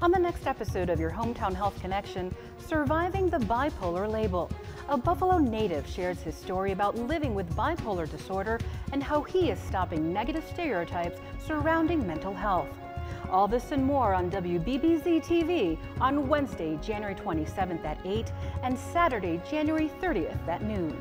On the next episode of your Hometown Health Connection, Surviving the Bipolar Label, a Buffalo native shares his story about living with bipolar disorder and how he is stopping negative stereotypes surrounding mental health. All this and more on WBBZ TV on Wednesday, January 27th at 8 and Saturday, January 30th at noon.